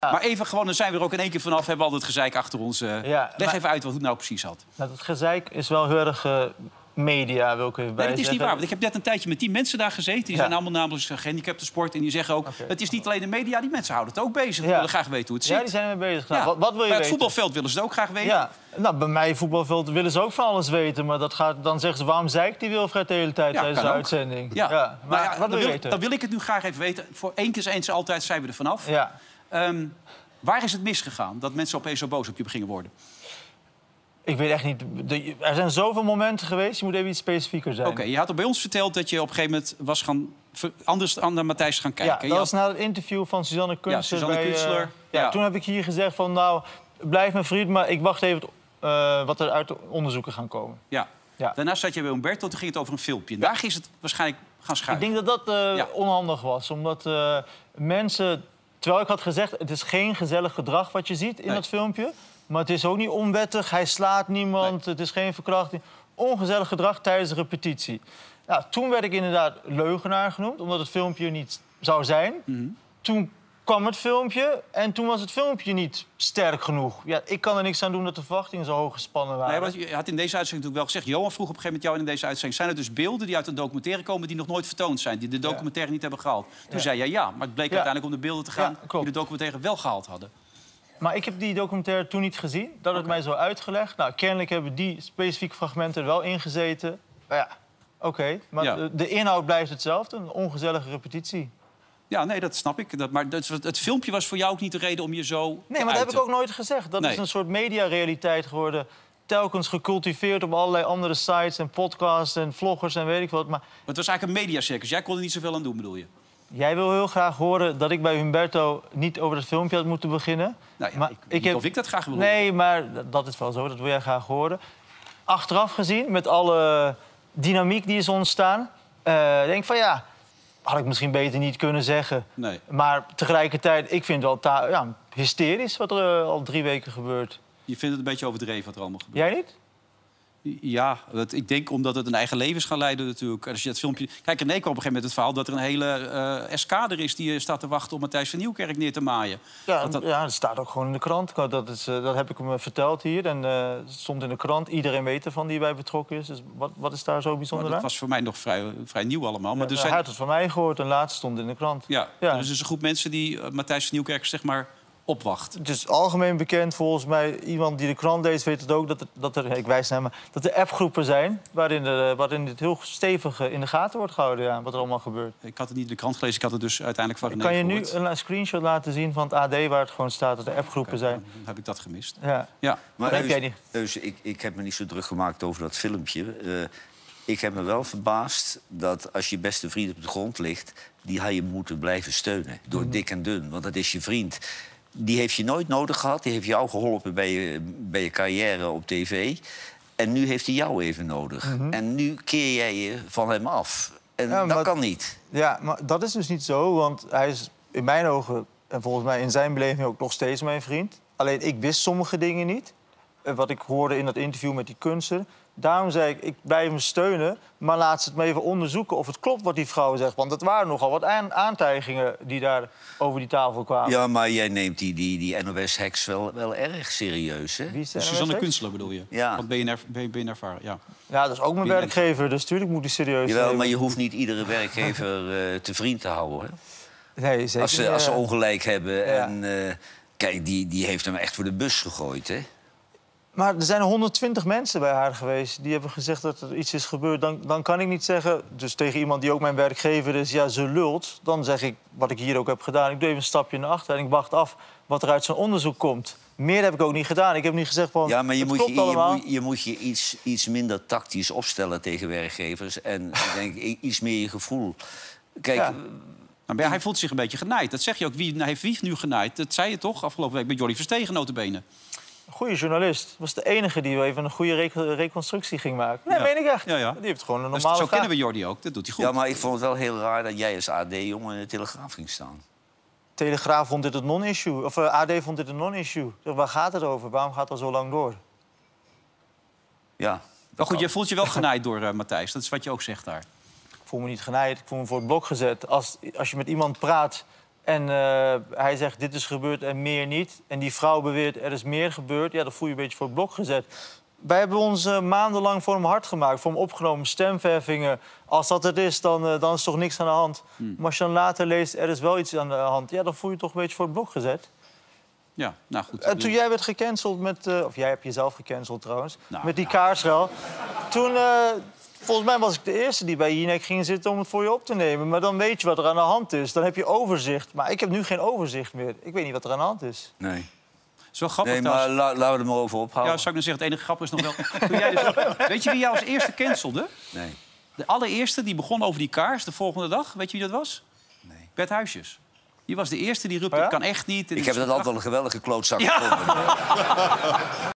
Maar even gewoon, dan zijn we er ook in één keer vanaf. Hebben we al het gezeik achter ons. eh. Ja, Leg maar- even uit wat het nou precies had. Nou, dat gezeik is wel heel erg eh, media, wil ik Nee, dat is niet waar. Want ik heb net een tijdje met die mensen daar gezeten. Die Ja. zijn allemaal namelijk gehandicapten sport. En die zeggen ook, het is niet alleen de media. Die mensen houden het ook bezig. Die Ja. willen graag weten hoe het zit. Ja, die zijn ermee bezig. Nou, wat, wat wil je Bij het weten? voetbalveld willen ze het ook graag weten. Ja, nou, bij mij voetbalveld willen ze ook van alles weten. Maar dat gaat, dan zeggen ze, waarom zeikt die Wilfred de hele tijd Ja, tijdens de ook. uitzending? Ja. maar Nou ja, wat dan, wil je weten? dan wil ik het nu graag even weten. Voor één keer eens altijd zijn we er vanaf. Ja. Ehm, waar is het misgegaan dat mensen opeens zo boos op je gingen worden? Ik weet echt niet. er zijn zoveel momenten geweest, je moet even iets specifieker zijn. Oké, je had al bij ons verteld dat je op een gegeven moment was gaan anders aan naar Matthijs gaan Ja, kijken. dat Je was na het interview van Suzanne Kunstler. Suzanne bij, eh, ja, ja. Toen heb ik hier gezegd van, nou, blijf mijn vriend, maar ik wacht even eh, wat er uit de onderzoeken gaan komen. ja. Ja. Daarna zat je bij Umberto, toen ging het over een filmpje. En daar is het waarschijnlijk gaan Ik schuiven. denk dat dat eh, Ja. onhandig was, omdat eh, mensen... Terwijl ik had gezegd, het is geen gezellig gedrag wat je ziet in Nee. dat filmpje. Maar het is ook niet onwettig, hij slaat niemand, het is geen verkrachting. Ongezellig gedrag tijdens de repetitie. Nou, toen werd ik inderdaad leugenaar genoemd, omdat het filmpje niet zou zijn. Mhm. Toen kwam het filmpje en toen was het filmpje niet sterk genoeg. Ja, ik kan er niks aan doen dat de verwachtingen zo hoog gespannen waren. Nee, want je had in deze uitzending natuurlijk wel gezegd... Johan vroeg op een gegeven moment jou in deze uitzending... zijn er dus beelden die uit een documentaire komen die nog nooit vertoond zijn... die de documentaire niet hebben gehaald? Toen Ja. zei jij ja, maar het bleek uiteindelijk om de beelden te gaan... Die de documentaire wel gehaald hadden. Maar ik heb die documentaire toen niet gezien. Dat het mij zo uitgelegd. Nou, kennelijk hebben die specifieke fragmenten er wel ingezeten. Maar ja, oké. Maar de inhoud blijft hetzelfde. Een ongezellige repetitie. Ja, nee, dat snap ik. Dat, maar dat, het filmpje was voor jou ook niet de reden om je zo Nee, maar dat heb ik ook nooit gezegd. Dat Nee. is een soort mediarealiteit geworden. Telkens gecultiveerd op allerlei andere sites en podcasts en vloggers en weet ik wat. Maar Maar het was eigenlijk een mediacircus. Jij kon er niet zoveel aan doen, bedoel je? jij wil heel graag horen dat ik bij Humberto niet over het filmpje had moeten beginnen. Nou ja, Maar ik, ik heb- of ik dat graag wil Nee, maar dat is wel zo. Dat wil jij graag horen. Achteraf gezien, met alle dynamiek die is ontstaan... eh, denk ik van ja, had ik misschien beter niet kunnen zeggen. Nee. Maar tegelijkertijd, ik vind het wel ja, hysterisch wat er eh, al drie weken gebeurt. Je vindt het een beetje overdreven wat er allemaal gebeurt. Jij niet? Ja, dat, ik denk omdat het een eigen leven is gaan leiden natuurlijk. Als je het filmpje... Kijk, René kwam op een gegeven moment het verhaal... dat er een hele eh eskader is die eh, staat te wachten... om Matthijs van Nieuwkerk neer te maaien. Ja, Dat dat- ja, dat staat ook gewoon in de krant. Dat, is, eh, dat heb ik hem verteld hier. En het stond in de krant. Iedereen weet ervan die bij betrokken is. Dus wat, wat is daar zo bijzonder dat aan? was voor mij nog vrij, vrij nieuw allemaal. Maar Ja, dus Hij had het van mij gehoord en laatst stond in de krant. ja, Ja. er is dus een groep mensen die Matthijs van Nieuwkerk zeg maar opwacht. Het is algemeen bekend, volgens mij, iemand die de krant leest, weet het ook, dat er, dat er ik wijs naar me, dat er appgroepen zijn waarin, de, waarin dit heel stevig eh, in de gaten wordt gehouden, ja, wat er allemaal gebeurt. Ik had het niet in de krant gelezen, ik had het dus uiteindelijk van kan je nu gehoord. een, een screenshot laten zien van het AD waar het gewoon staat dat er appgroepen zijn. Dan heb ik dat gemist. Ja. Ja, Maar heb Eus- jij niet. Eus, ik, ik heb me niet zo druk gemaakt over dat filmpje. Eh, ik heb me wel verbaasd dat als je beste vriend op de grond ligt... die had je moeten blijven steunen, door Mhm. dik en dun. Want dat is je vriend. Die heeft je nooit nodig gehad. Die heeft jou geholpen bij je, bij je carrière op tv. En nu heeft hij jou even nodig. En nu keer jij je van hem af. En Mhm. Ja, dat maar- kan niet. ja, maar dat is dus niet zo, want hij is in mijn ogen en volgens mij in zijn beleving ook nog steeds mijn vriend. Alleen ik wist sommige dingen niet. Wat ik hoorde in dat interview met die kunsten. Daarom zei ik, ik blijf hem steunen, maar laat ze het maar even onderzoeken of het klopt wat die vrouw zegt. Want het waren nogal wat aan- aantijgingen die daar over die tafel kwamen. Ja, maar jij neemt die, die, die NOS-heks wel, wel erg serieus, hè? Wie is de Suzanne? Kunstler bedoel je? Ja. Want BNR, B- BNR ja. Ja, dat is ook mijn werkgever, dus natuurlijk moet hij serieus Jawel, nemen. maar je hoeft niet iedere werkgever eh, te vriend te houden. Hè? Nee, zeker Als ze, niet, als ze eh. ongelijk hebben. Ja. En eh, kijk, die, die heeft hem echt voor de bus gegooid, hè? Maar er zijn 120 mensen bij haar geweest die hebben gezegd dat er iets is gebeurd. Dan, dan kan ik niet zeggen, dus tegen iemand die ook mijn werkgever is, ja, ze lult. Dan zeg ik wat ik hier ook heb gedaan. Ik doe even een stapje naar achter en ik wacht af wat er uit zo'n onderzoek komt. Meer heb ik ook niet gedaan. Ik heb niet gezegd van. Ja, maar je moet je, je, moet, je moet je iets, iets minder tactisch opstellen tegen werkgevers. En denk iets meer je gevoel. Kijk, Ja. Maar bij- hij voelt zich een beetje genaaid. Dat zeg je ook. Wie hij heeft wie nu genaaid? Dat zei je toch afgelopen week bij Jordi Verstegen notabene. Goede journalist. Was de enige die wel even een goede re- reconstructie ging maken. Nee, Ja. meen ik echt. Ja, ja. Die heeft gewoon een Dus normale zo vraag. kennen we Jordi ook. Dat doet hij goed. ja, maar ik vond het wel heel raar dat jij als AD-jongen in de Telegraaf ging staan. Telegraaf vond dit een non-issue. Of eh, AD vond dit een non-issue. Waar gaat het over? Waarom gaat het al zo lang door? Ja. maar goed, je voelt je wel genaaid door eh, Matthijs. Dat is wat je ook zegt daar. Ik voel me niet genaaid, ik voel me voor het blok gezet. Als, als je met iemand praat En eh, hij zegt, dit is gebeurd en meer niet. En die vrouw beweert, er is meer gebeurd. Ja, dan voel je een beetje voor het blok gezet. Wij hebben ons eh, maandenlang voor hem hard gemaakt. Voor hem opgenomen, stemvervingen. Als dat het is, dan, eh, dan is toch niks aan de hand. Hmm. Maar als je dan later leest, er is wel iets aan de hand... Ja, dan voel je toch een beetje voor het blok gezet. Ja, nou goed. En toen jij werd gecanceld met... of jij hebt jezelf gecanceld trouwens. Nou, met die kaarsrel. Toen... volgens mij was ik de eerste die bij Jinek ging zitten om het voor je op te nemen. Maar dan weet je wat er aan de hand is. Dan heb je overzicht. Maar ik heb nu geen overzicht meer. Ik weet niet wat er aan de hand is. Nee. wel grappig Nee, maar la- laten we er maar over ophouden. Ja, zou ik nou zeggen, het enige grap is nog wel... Toen jij dus- weet je wie jou als eerste cancelde? Nee. De allereerste die begon over die kaars de volgende dag. Weet je wie dat was? Nee. Bert Huisjes. Die was de eerste die riep, Oh ja? dat kan echt niet. En Ik heb dat altijd wel een geweldige klootzak Ja. gevonden.